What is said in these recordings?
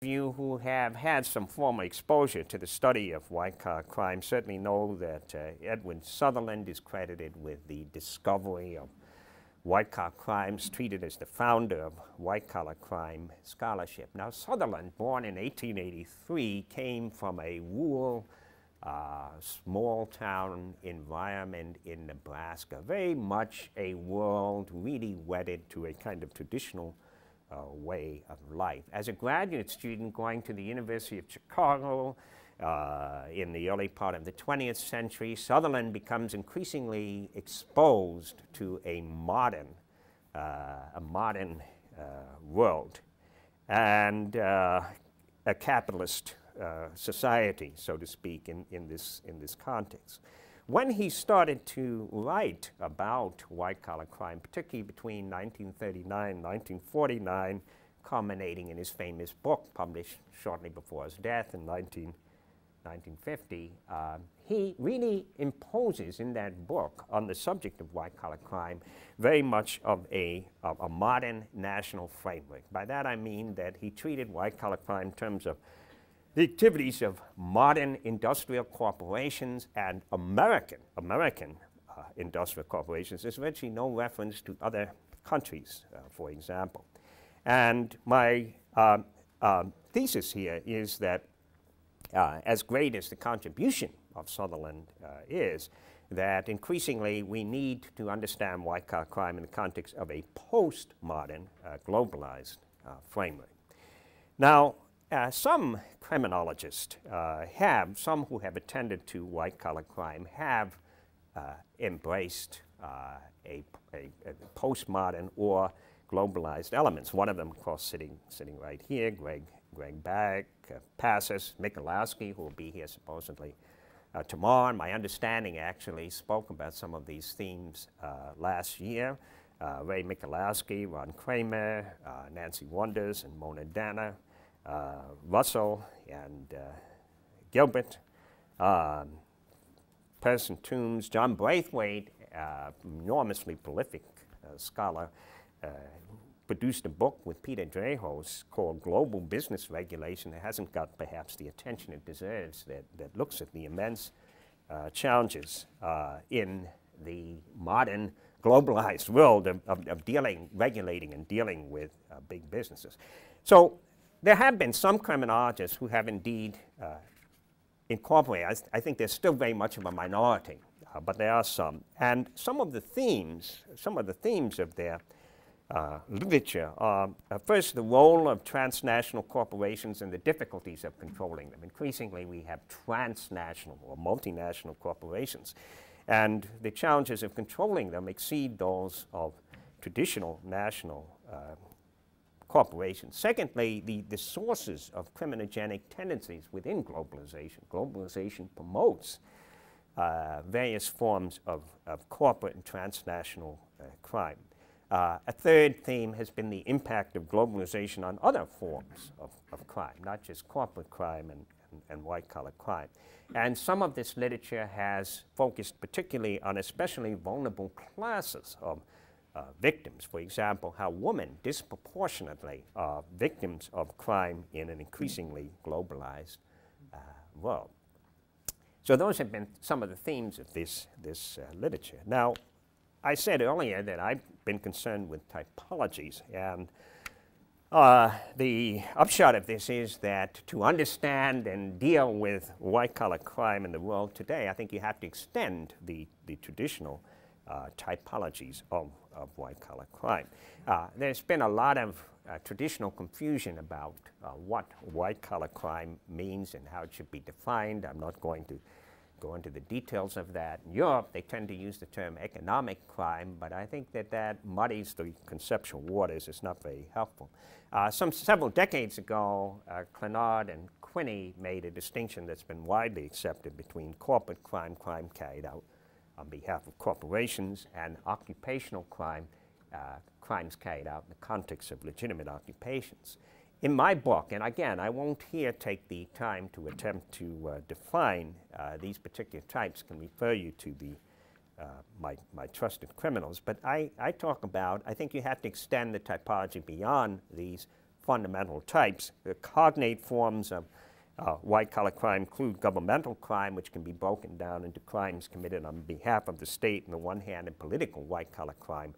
you who have had some formal exposure to the study of white-collar crime certainly know that uh, Edwin Sutherland is credited with the discovery of white-collar crimes, treated as the founder of white-collar crime scholarship. Now, Sutherland, born in 1883, came from a rural, uh, small-town environment in Nebraska, very much a world really wedded to a kind of traditional uh, way of life. As a graduate student going to the University of Chicago uh, in the early part of the 20th century, Sutherland becomes increasingly exposed to a modern, uh, a modern uh, world and uh, a capitalist uh, society, so to speak, in, in, this, in this context. When he started to write about white-collar crime, particularly between 1939 and 1949, culminating in his famous book published shortly before his death in 19, 1950, uh, he really imposes in that book on the subject of white-collar crime very much of a, of a modern national framework. By that I mean that he treated white-collar crime in terms of the activities of modern industrial corporations and American, American uh, industrial corporations. There's virtually no reference to other countries, uh, for example. And my um, um, thesis here is that uh, as great as the contribution of Sutherland uh, is, that increasingly we need to understand white-collar crime in the context of a postmodern, uh, globalized uh, framework. Now, uh, some criminologists uh, have, some who have attended to white-collar crime, have uh, embraced uh, a, a, a, postmodern or globalized elements. One of them, of course, sitting, sitting right here, Gregg, Gregg Barak, uh, Passes, Michalowski, who will be here supposedly uh, tomorrow. My understanding actually spoke about some of these themes last year. Ray Michalowski, Ron Kramer, Nancy Wonders, and Mona uh, Russell and uh, Gilbert, um, Person Tombs, John Braithwaite, uh, enormously prolific scholar, produced a book with Peter Drahos called Global Business Regulation. It hasn't got perhaps the attention it deserves that, that looks at the immense uh, challenges uh, in the modern globalized world of, of, of, dealing, regulating and dealing with uh, big businesses. So there have been some criminologists who have indeed uh, incorporated, I, th I, think there's still very much of a minority, uh, but there are some. And some of the themes, some of the themes of their uh, literature are, uh, first, the role of transnational corporations and the difficulties of controlling them. Increasingly, we have transnational or multinational corporations, and the challenges of controlling them exceed those of traditional national uh, corporations. Secondly, the, the sources of criminogenic tendencies within globalization. Globalization promotes uh, various forms of, of corporate and transnational uh, crime. Uh, a third theme has been the impact of globalization on other forms of, of crime, not just corporate crime and, and, and white-collar crime. And some of this literature has focused particularly on especially vulnerable classes of uh, victims. For example, how women disproportionately are victims of crime in an increasingly globalized uh, world. So those have been some of the themes of this, this uh, literature. Now, I said earlier that I've been concerned with typologies, and uh, the upshot of this is that to understand and deal with white-collar crime in the world today, I think you have to extend the, the traditional uh, typologies of, of white-collar crime. Uh, there's been a lot of uh, traditional confusion about uh, what white-collar crime means and how it should be defined. I'm not going to go into the details of that. In Europe, they tend to use the term economic crime, but I think that that muddies the conceptual waters. It's not very helpful. Uh, some several decades ago, uh, Clinard and Quinney made a distinction that's been widely accepted between corporate crime, crime carried out on behalf of corporations and occupational crime, uh, crimes carried out in the context of legitimate occupations. In my book, and again, I won't here take the time to attempt to uh, define uh, these particular types, can refer you to the, uh, my, my trusted criminals, but I, I talk about, I think you have to extend the typology beyond these fundamental types. The cognate forms of uh, white collar crime include governmental crime, which can be broken down into crimes committed on behalf of the state on the one hand, and political white collar crime,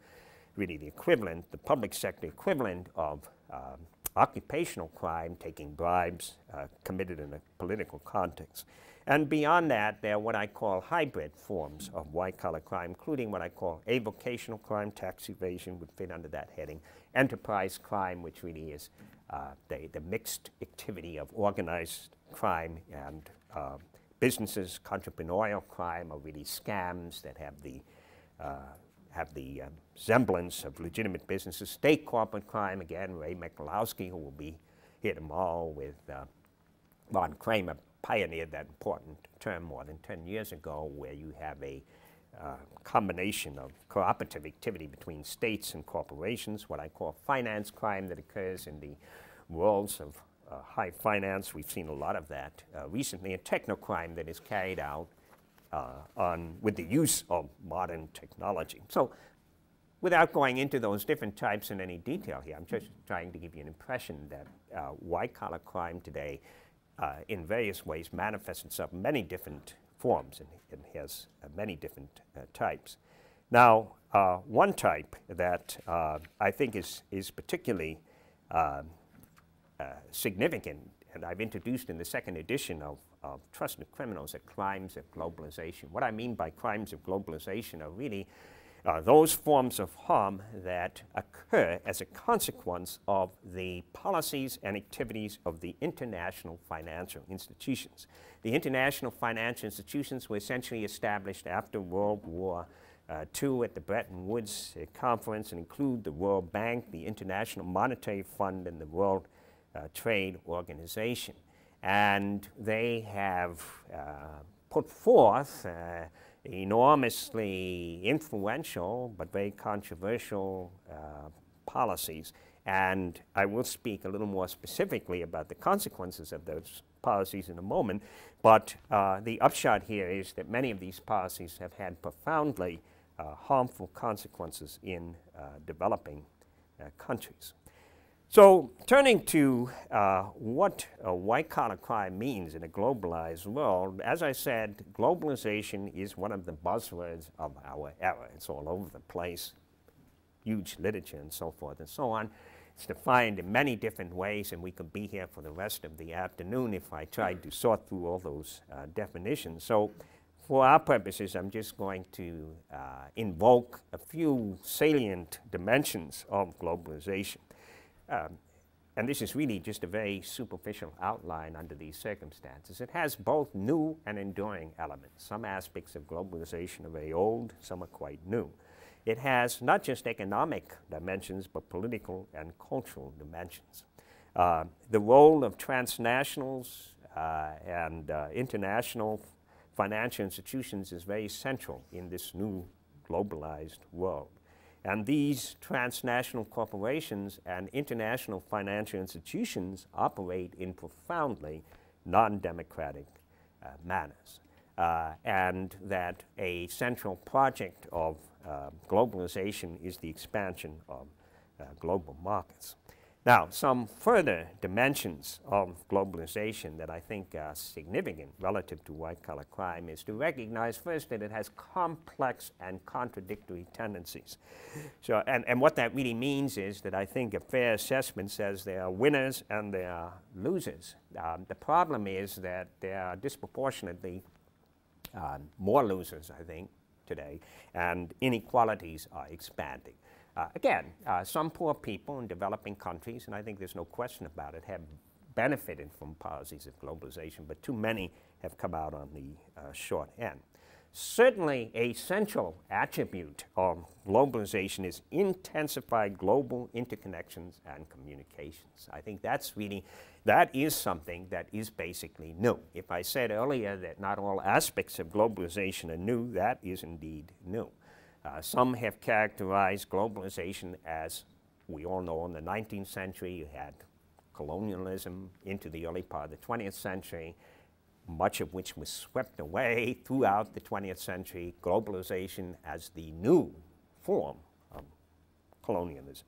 really the equivalent, the public sector equivalent of um, occupational crime, taking bribes uh, committed in a political context. And beyond that, there are what I call hybrid forms of white collar crime, including what I call avocational crime, tax evasion would fit under that heading, enterprise crime, which really is uh, the, the mixed activity of organized crime and uh, businesses, entrepreneurial crime, are really scams that have the uh, have the semblance of legitimate businesses. State corporate crime, again, Ray Michalowski, who will be here tomorrow with uh, Ron Kramer, pioneered that important term more than 10 years ago, where you have a uh, combination of cooperative activity between states and corporations, what I call finance crime that occurs in the worlds of uh, high finance. We've seen a lot of that uh, recently, and technocrime that is carried out uh, on, with the use of modern technology. So without going into those different types in any detail here, I'm just trying to give you an impression that uh, white-collar crime today in various ways manifests itself in many different forms and, and has uh, many different uh, types. Now, uh, one type that I think is, is particularly um, significant, and I've introduced in the second edition of of trusted criminals are crimes of globalization. What I mean by crimes of globalization are really uh, those forms of harm that occur as a consequence of the policies and activities of the international financial institutions. The international financial institutions were essentially established after World War uh, II at the Bretton Woods uh, Conference and include the World Bank, the International Monetary Fund, and the World uh, Trade Organization and they have uh, put forth uh, enormously influential but very controversial uh, policies. And I will speak a little more specifically about the consequences of those policies in a moment. But uh, the upshot here is that many of these policies have had profoundly uh, harmful consequences in uh, developing countries. So turning to uh, what white-collar crime means in a globalized world, as I said, globalization is one of the buzzwords of our era. It's all over the place, huge literature and so forth and so on. It's defined in many different ways, and we could be here for the rest of the afternoon if I tried to sort through all those uh, definitions. So for our purposes, I'm just going to uh, invoke a few salient dimensions of globalization. Um, and this is really just a very superficial outline under these circumstances. It has both new and enduring elements. Some aspects of globalization are very old, some are quite new. It has not just economic dimensions, but political and cultural dimensions. Uh, the role of transnationals uh, and uh, international financial institutions is very central in this new globalized world. And these transnational corporations and international financial institutions operate in profoundly non-democratic uh, manners. Uh, and that a central project of uh, globalization is the expansion of uh, global markets. Now, some further dimensions of globalization that I think are significant relative to white-collar crime is to recognize first that it has complex and contradictory tendencies. So, and, and what that really means is that I think a fair assessment says there are winners and there are losers. Um, the problem is that there are disproportionately uh, more losers, I think, today, and inequalities are expanding. Uh, again, uh, some poor people in developing countries, and I think there's no question about it, have benefited from policies of globalization, but too many have come out on the uh, short end. Certainly, a central attribute of globalization is intensified global interconnections and communications. I think that's really, that is something that is basically new. If I said earlier that not all aspects of globalization are new, that is indeed new. Uh, some have characterized globalization as we all know in the 19th century you had colonialism into the early part of the 20th century, much of which was swept away throughout the 20th century, globalization as the new form of colonialism.